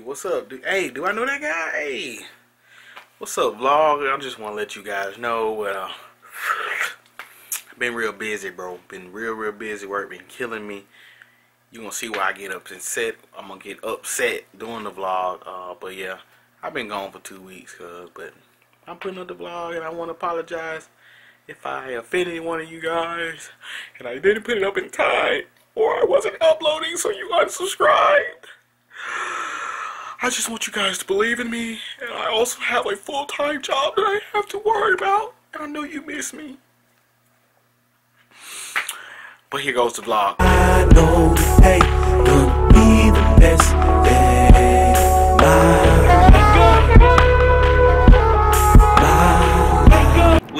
What's up? Do, hey, do I know that guy? Hey, what's up, vlog? I just want to let you guys know. I've been real busy, bro. Been real, real busy. Work been killing me. You gonna see why I get upset. I'm gonna get upset doing the vlog. Uh, but yeah, I've been gone for two weeks, cuz. But I'm putting up the vlog, and I want to apologize if I offended one of you guys, and I didn't put it up in time, or I wasn't uploading, so you unsubscribed. I just want you guys to believe in me, and I also have a full-time job that I have to worry about, and I know you miss me. But here goes the vlog. I know gonna be the best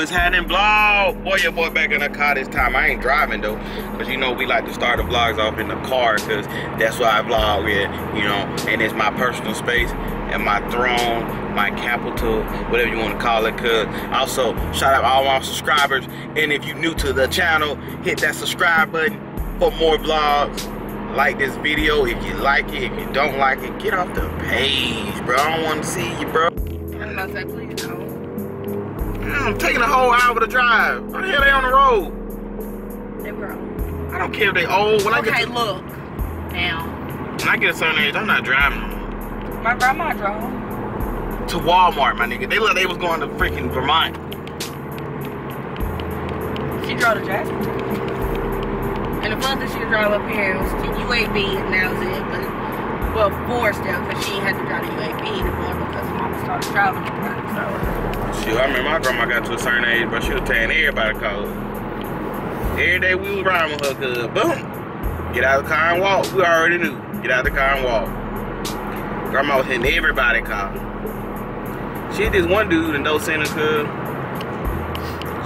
What's happening, vlog? Boy, your boy back in the car this time. I ain't driving though, cause you know we like to start the vlogs off in the car, cause that's why I vlog with, you know, and it's my personal space and my throne, my capital, whatever you want to call it. Cause also shout out all my subscribers, and if you're new to the channel, hit that subscribe button for more vlogs. Like this video if you like it. If you don't like it, get off the page, bro. I don't want to see you, bro. I'm about to say, please don't. I'm taking a whole hour to drive. Why the hell they on the road? They grown. I don't care if they old. When I Okay, get to, look. Now, when I get a certain age, I'm not driving no my grandma drove. to Walmart, my nigga. They look they was going to freaking Vermont. She drove to Jackson. And the furthest she drove up here was to UAB, and that was it. But, well, four still, because she had to drive to UAB anymore because mama started traveling with. So, Shoot, I remember my grandma got to a certain age, but she was telling everybody clothes. Every day we was riding with her, cuz boom. Get out of the car and walk. We already knew. Get out of the car and walk. Grandma was hitting everybody car. She hit this one dude in those center, cuz.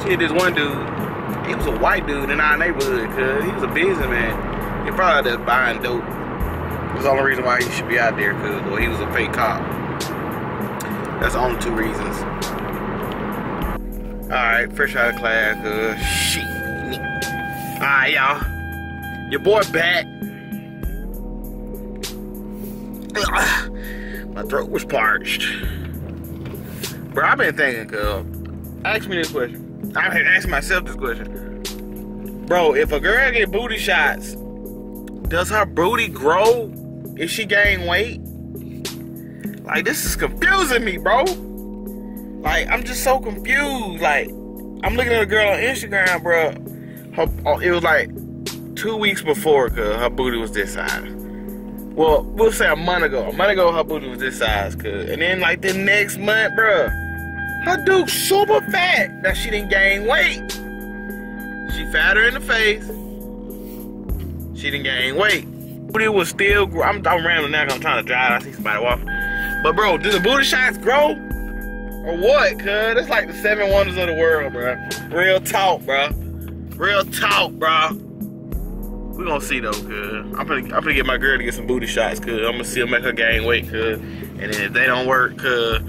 She hit this one dude. He was a white dude in our neighborhood, cuz. He was a businessman. He probably just buying dope. That's the only reason why he should be out there, cuz. Well, he was a fake cop. That's only two reasons. Alright, fresh out of class, cuz. Shit. Alright, y'all. Your boy back. My throat was parched. Bro, I've been thinking, cuz. Ask me this question. I've been asking myself this question. Bro, if a girl get booty shots, does her booty grow if she gain weight? Like, this is confusing me, bro. Like, I'm just so confused. Like, I'm looking at a girl on Instagram, bro. Her, oh, it was like two weeks before, cause her booty was this size. Well, we'll say a month ago. A month ago, her booty was this size, cause. And then, like, the next month, bro, her dude super fat that she didn't gain weight. She fatter in the face. She didn't gain weight. Booty was still. I'm, I'm rambling now. I'm trying to drive. I see somebody walking. But, bro, do the booty shots grow? Or what, cuz? It's like the seven wonders of the world, bro. Real talk, bro. Real talk, bro. We gonna see though, cuz. I'm gonna, I'm gonna get my girl to get some booty shots, cuz. I'm gonna see her make her gain weight, cuz. And then if they don't work, cuz,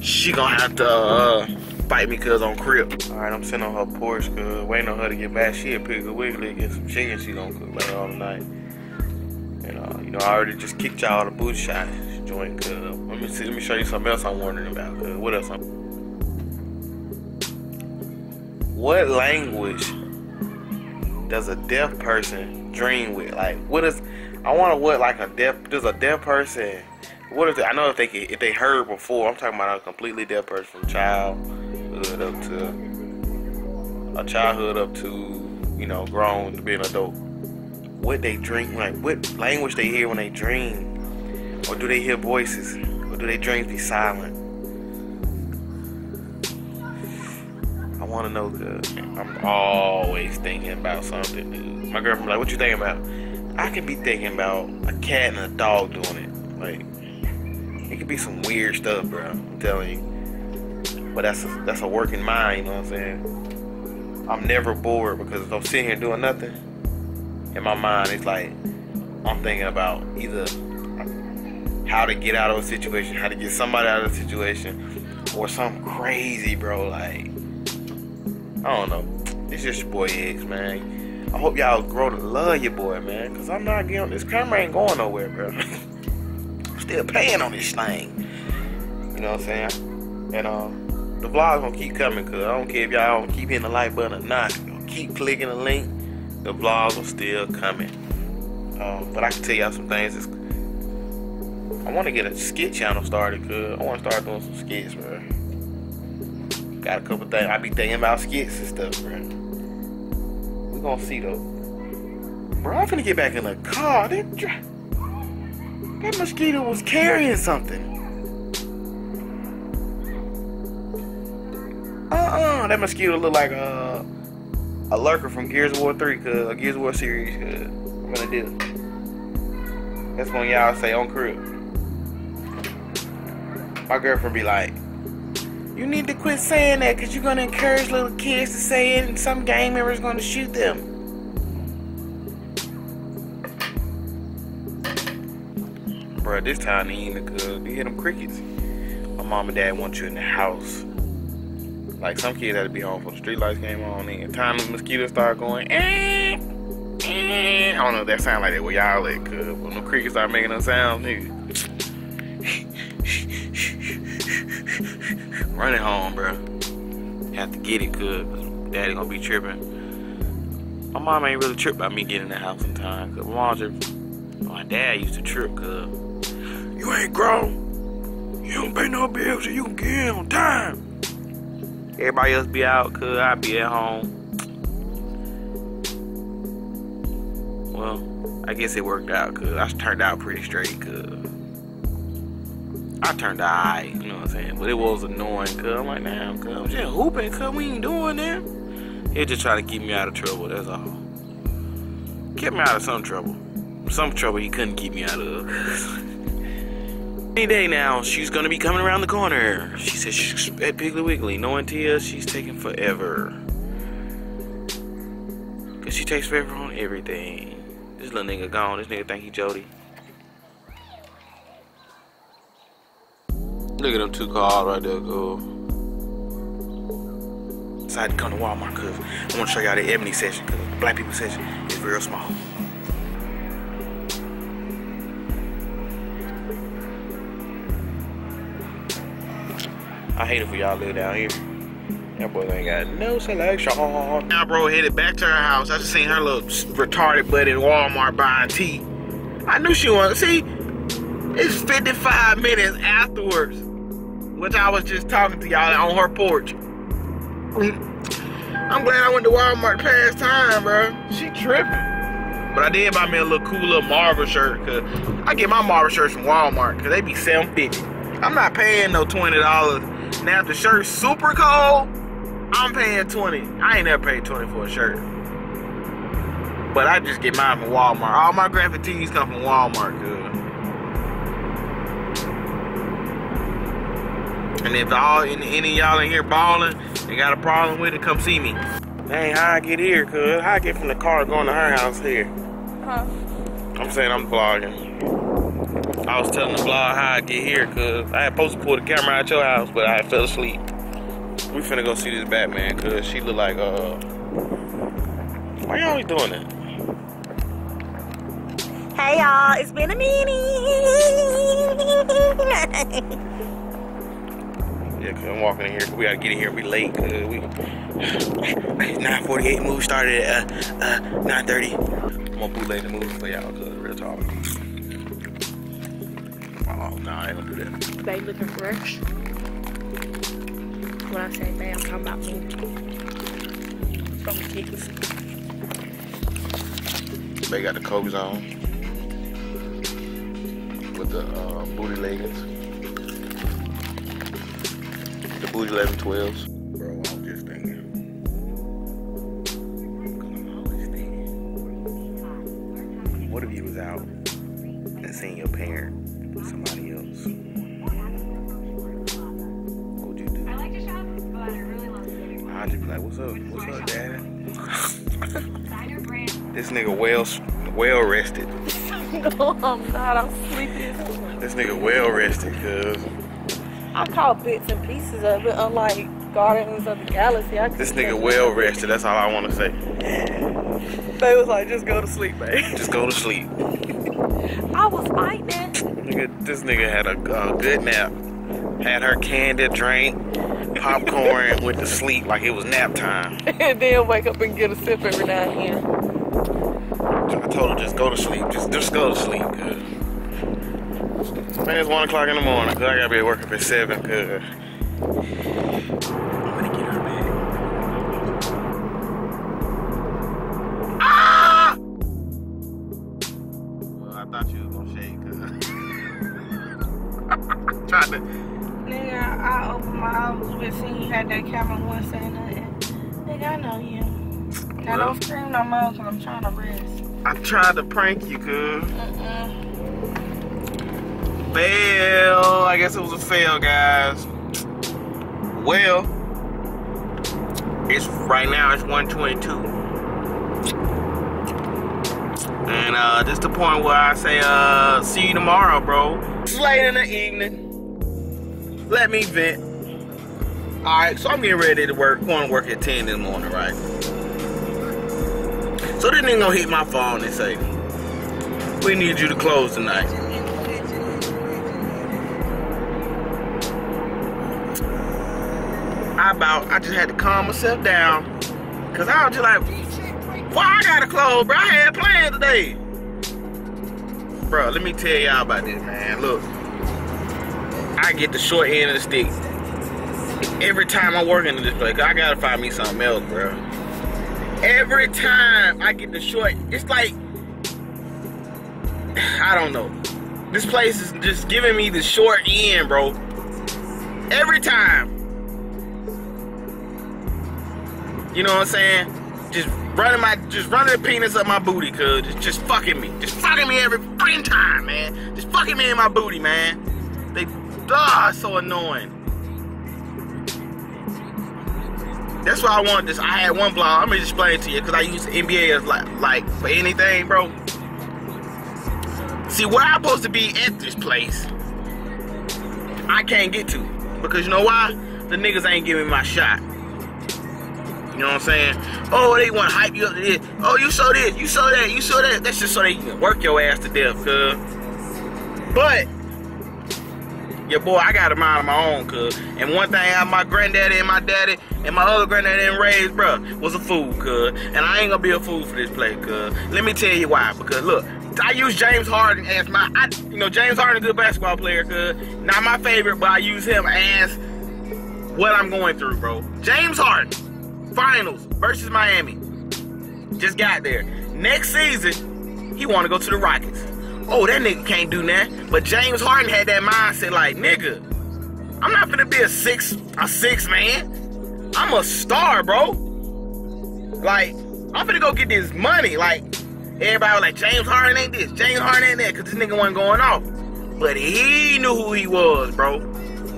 she gonna have to uh, fight me, cuz, on crib. Alright, I'm sitting on her porch, cuz. Waiting on her to get back. She had Piggly Wiggly, get some chicken she gonna cook later on tonight. And, uh, you know, I already just kicked y'all the booty shot joint, cuz. Let me see, let me show you something else I'm wondering about, cuz. What else I'm what language does a deaf person dream with? Like, what is? I wonder what like a deaf does a deaf person. What if they, I know if they can, if they heard before? I'm talking about a completely deaf person from childhood up to a childhood up to you know grown to being an adult. What they dream like? What language they hear when they dream? Or do they hear voices? Or do they dreams be silent? I want to know because I'm always thinking about something. Dude. My girlfriend like, "What you thinking about?" I could be thinking about a cat and a dog doing it. Like, it could be some weird stuff, bro. I'm telling you. But that's a, that's a working mind. You know what I'm saying? I'm never bored because if I'm sitting here doing nothing, in my mind it's like I'm thinking about either how to get out of a situation, how to get somebody out of a situation, or something crazy, bro. Like. I don't know. It's just your boy X, man. I hope y'all grow to love your boy, man. Cause I'm not getting this camera ain't going nowhere, bro. I'm still paying on this thing. You know what I'm saying? And uh, the vlogs gonna keep coming, cause I don't care if y'all don't keep hitting the like button or not. Keep clicking the link. The vlogs are still coming. Um, but I can tell y'all some things. I want to get a skit channel started, cause I want to start doing some skits, bro. Got a couple things. I be thinking about skits and stuff, bro. We gonna see though. Bro, I'm finna get back in the car. That, that mosquito was carrying something. Uh-uh, that mosquito look like a a lurker from Gears of War 3, cause a Gears of War series, cause I'm gonna do. That's when y'all say on crib. My girlfriend be like, you need to quit saying that because you're gonna encourage little kids to say it and some gang member is gonna shoot them. Bro, this time they ain't because you hear them crickets. My mom and dad want you in the house. Like some kids had to be home for the street lights came on and time the mosquitoes start going, eh, eh. I don't know if that sound like that where y'all at, cuz when the crickets start making them sound, nigga. Running home, bro. Have to get it, cuz daddy gonna be tripping. My mom ain't really tripped about me getting in the house in time, cuz my mom just, my dad used to trip, cuz. You ain't grown. You don't pay no bills, so you can get in on time. Everybody else be out, cuz I be at home. Well, I guess it worked out, cuz I turned out pretty straight, cuz. I turned out alright, you know what I'm saying? But it was annoying, cuz I'm like, damn, cuz I'm just hooping, cuz we ain't doing that. He just trying to keep me out of trouble, that's all. Kept me out of some trouble. Some trouble he couldn't keep me out of. Any day now, she's gonna be coming around the corner. She said she's at Piggly Wiggly. Knowing Tia, she's taking forever. Cause she takes forever on everything. This little nigga gone. This nigga think he Jody. Look at them two cars right there, go. Decided to come to Walmart cause I wanna show y'all the ebony section cause the black people section is real small. I hate it for y'all live down here. That boy ain't got no selection. Now, bro, headed back to her house. I just seen her little retarded butt in Walmart buying tea. I knew she wanted. See, it's 55 minutes afterwards, which I was just talking to y'all on her porch. I'm glad I went to Walmart past time, bro. She tripping. But I did buy me a little cool little Marvel shirt, cause I get my Marvel shirts from Walmart, cause they be 750. I'm not paying no twenty dollars. Now if the shirt's super cold, I'm paying 20. I ain't never paid 20 for a shirt. But I just get mine from Walmart. All my graphic tees come from Walmart, good. And if all any, any of y'all in here balling and got a problem with it, come see me. Dang, how I get here, cuz? How I get from the car going to her house here? Huh? I'm saying I'm vlogging. I was telling the vlog how I get here, cuz I had supposed to pull the camera out your house, but I fell asleep. We finna go see this Batman, cuz she look like, uh... Why you always doing that? Hey y'all, it's been a minute. Yeah, I'm walking in here, we gotta get in here, we late, we... 9.48, move started at, uh, uh, 9.30. I'm gonna bootleg the movie for y'all, cuz real talk. Oh, no, I ain't gonna do that. Babe looking fresh. When I say babe, I'm talking about me. From the kids. They got the Kobe's on with the uh, booty leggings, the booty 11 12s. Bro, I was just thinking. What if you was out and seen your parent with somebody else? What would you do? I like to shop, but I really love to I'd just be like, "What's up? What's up, Dad?" This nigga well, well rested. oh, I'm not. I'm sleepy. This nigga well rested, cuz. I caught bits and pieces of it, unlike Guardians of the Galaxy. I This nigga well rested. That's all I want to say. They was like, just go to sleep, babe. Just go to sleep. I was fighting. Nigga, this nigga had a uh, good nap. Had her candy, drink, popcorn, went to sleep like it was nap time. and then wake up and get a sip every now and then. I told her just go to sleep. Just just go to sleep, cuz. Man, it's one o'clock in the morning, cuz I gotta be at work up at seven, cuz. I'm gonna get her back. Ah! Well, I thought you was gonna shake, cuz. Tried to. Nigga, I opened my eyes with seeing you had that camera and saying nothing. Nigga, I know you. Now Well. don't scream no more because I'm trying to rest. I tried to prank you, cuz. Mm-mm. Fail. I guess it was a fail, guys. Well, it's right now. It's 122, and uh, this the point where I say, uh, see you tomorrow, bro. Late in the evening. Let me vent. All right, so I'm getting ready to work. Going to work at 10 in the morning, right? So this nigga gonna hit my phone and say, "We need you to close tonight." I just had to calm myself down. Cause I was just like, why I gotta close, bro? I had plans today. Bro, let me tell y'all about this, man. Look, I get the short end of the stick. Every time I work in this place, I gotta find me something else, bro. Every time I get the short, it's like I don't know. This place is just giving me the short end, bro. Every time. You know what I'm saying? Just running my, just running the penis up my booty, cuz just, just fucking me, just fucking me every fucking time, man. Just fucking me in my booty, man. They, ah, so annoying. That's why I want this. I had one blog. I'm gonna explain to you because I use NBA as like, like for anything, bro. See, where I'm supposed to be at this place, I can't get to because you know why? The niggas ain't giving me my shot. You know what I'm saying? Oh, they want to hype you up to this. Oh, you saw this, you saw that, you saw that. That's just so they can work your ass to death, cuz. But, yeah, boy, I got a mind of my own, cuz. And one thing my granddaddy and my daddy and my other granddaddy and raised, bruh, was a fool, cuz. And I ain't gonna be a fool for this play, cuz. Let me tell you why. Because, look, I use James Harden as my, I, you know, James Harden is a good basketball player, cuz. Not my favorite, but I use him as what I'm going through, bro. James Harden. Finals versus Miami. Just got there. Next season, he want to go to the Rockets. Oh, that nigga can't do that. But James Harden had that mindset like, nigga, I'm not gonna be a six, a six man. I'm a star, bro. Like, I'm gonna go get this money. Like, everybody was like, James Harden ain't this, James Harden ain't that, cause this nigga wasn't going off. But he knew who he was, bro.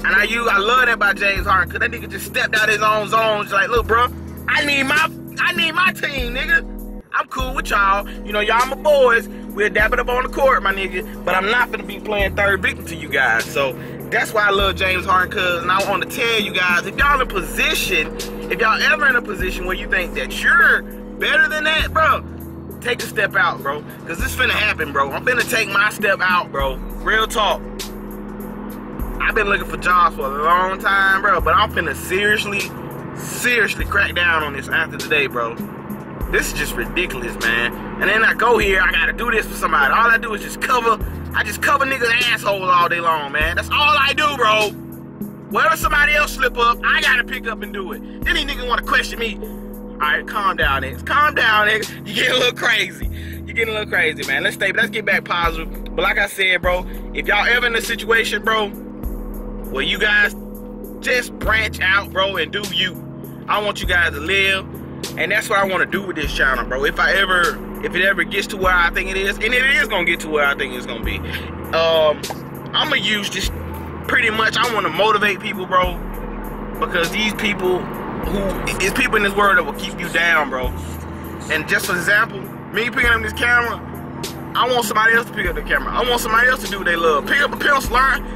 And I you I love that about James Harden, cause that nigga just stepped out his own zone. Just like, look, bro, I need my I need my team, nigga. I'm cool with y'all. You know, y'all my boys. We'll dap it up on the court, my nigga. But I'm not gonna be playing third victim to you guys. So that's why I love James Harden, cause and I want to tell you guys, if y'all in a position, if y'all ever in a position where you think that you're better than that, bro, take a step out, bro. Cause this finna happen, bro. I'm finna take my step out, bro. Real talk. I've been looking for jobs for a long time, bro, but I'm finna seriously, seriously crack down on this after today, bro. This is just ridiculous, man. And then I go here, I gotta do this for somebody. All I do is just cover, I just cover niggas' assholes all day long, man. That's all I do, bro. Wherever somebody else slip up, I gotta pick up and do it. Then these niggas wanna question me. Alright, calm down, niggas. Calm down, niggas. You getting a little crazy. You getting a little crazy, man. Let's stay, let's get back positive. But like I said, bro, if y'all ever in a situation, bro, where you guys just branch out, bro, and do you. I want you guys to live, and that's what I want to do with this channel, bro. If I ever, if it ever gets to where I think it is, and it is gonna get to where I think it's gonna be, um, I'm gonna use this pretty much. I want to motivate people, bro, because these people who is people in this world that will keep you down, bro. And just for example, me picking up this camera, I want somebody else to pick up the camera. I want somebody else to do what they love. Pick up a pencil, learn.